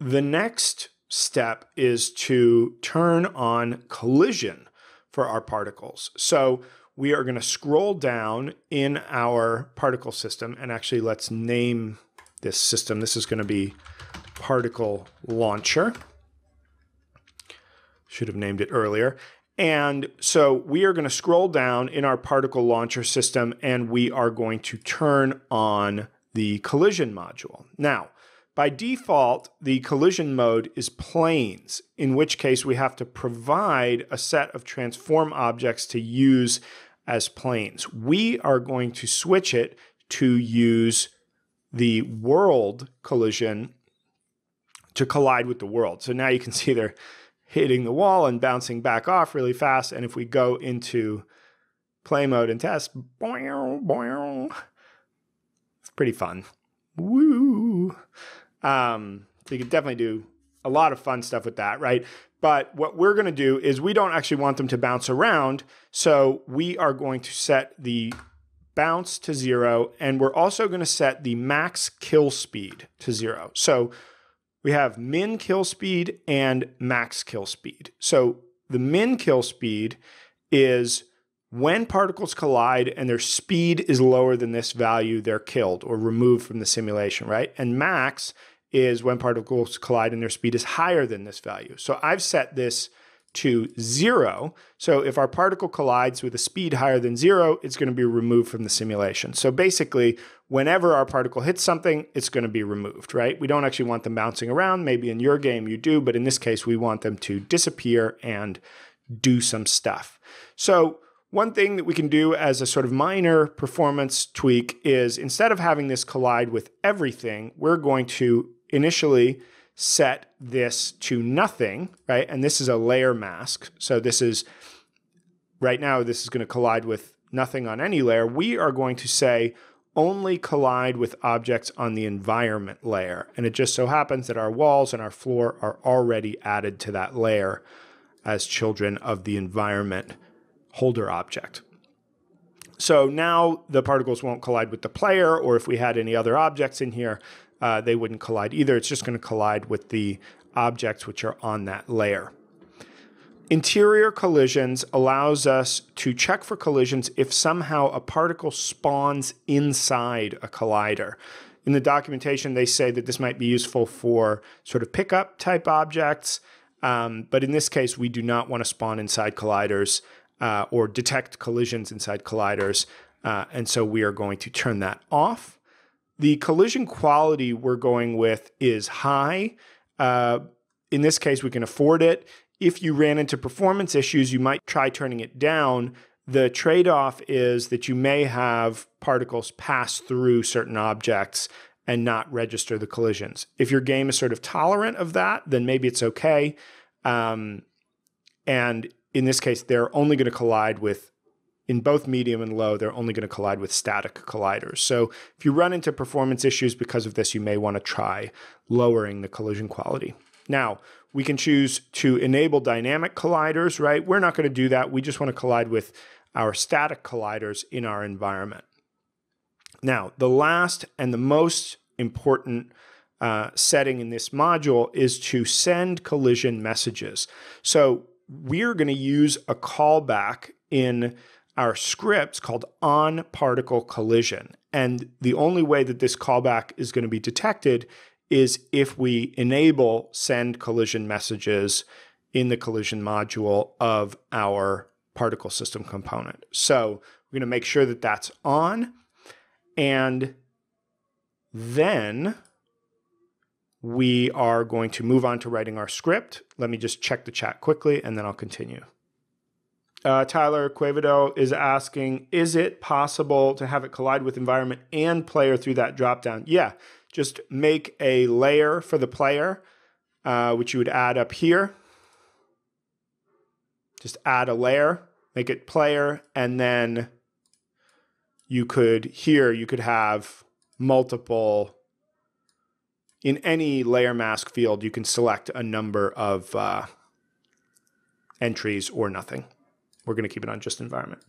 the next step is to turn on collision for our particles. So we are going to scroll down in our particle system and actually let's name this system. This is going to be particle launcher. Should have named it earlier. And so we are going to scroll down in our particle launcher system and we are going to turn on the collision module. Now, by default, the collision mode is planes, in which case we have to provide a set of transform objects to use as planes. We are going to switch it to use the world collision to collide with the world. So now you can see they're hitting the wall and bouncing back off really fast. And if we go into play mode and test, boing, boing, it's pretty fun. Woo! Um, so you can definitely do a lot of fun stuff with that, right? But what we're going to do is we don't actually want them to bounce around. So we are going to set the bounce to zero, and we're also going to set the max kill speed to zero. So we have min kill speed and max kill speed. So the min kill speed is when particles collide and their speed is lower than this value, they're killed or removed from the simulation, right? And max is when particles collide and their speed is higher than this value. So I've set this to zero. So if our particle collides with a speed higher than zero, it's going to be removed from the simulation. So basically, whenever our particle hits something, it's going to be removed, right? We don't actually want them bouncing around. Maybe in your game you do, but in this case, we want them to disappear and do some stuff. So one thing that we can do as a sort of minor performance tweak is instead of having this collide with everything, we're going to initially set this to nothing, right? And this is a layer mask. So this is, right now, this is going to collide with nothing on any layer. We are going to say only collide with objects on the environment layer. And it just so happens that our walls and our floor are already added to that layer as children of the environment holder object. So now the particles won't collide with the player, or if we had any other objects in here, uh, they wouldn't collide either. It's just going to collide with the objects which are on that layer. Interior collisions allows us to check for collisions if somehow a particle spawns inside a collider. In the documentation, they say that this might be useful for sort of pickup type objects, um, but in this case, we do not want to spawn inside colliders uh, or detect collisions inside colliders, uh, and so we are going to turn that off. The collision quality we're going with is high. Uh, in this case, we can afford it. If you ran into performance issues, you might try turning it down. The trade off is that you may have particles pass through certain objects and not register the collisions. If your game is sort of tolerant of that, then maybe it's okay. Um, and in this case, they're only going to collide with in both medium and low, they're only going to collide with static colliders. So if you run into performance issues because of this, you may want to try lowering the collision quality. Now, we can choose to enable dynamic colliders, right? We're not going to do that. We just want to collide with our static colliders in our environment. Now, the last and the most important uh, setting in this module is to send collision messages. So we're going to use a callback in our scripts called on particle collision. And the only way that this callback is going to be detected is if we enable send collision messages in the collision module of our particle system component. So we're going to make sure that that's on. And then we are going to move on to writing our script. Let me just check the chat quickly and then I'll continue. Uh, Tyler Quevedo is asking, is it possible to have it collide with environment and player through that dropdown? Yeah, just make a layer for the player, uh, which you would add up here. Just add a layer, make it player, and then you could, here, you could have multiple, in any layer mask field, you can select a number of uh, entries or nothing. We're going to keep it on just environment.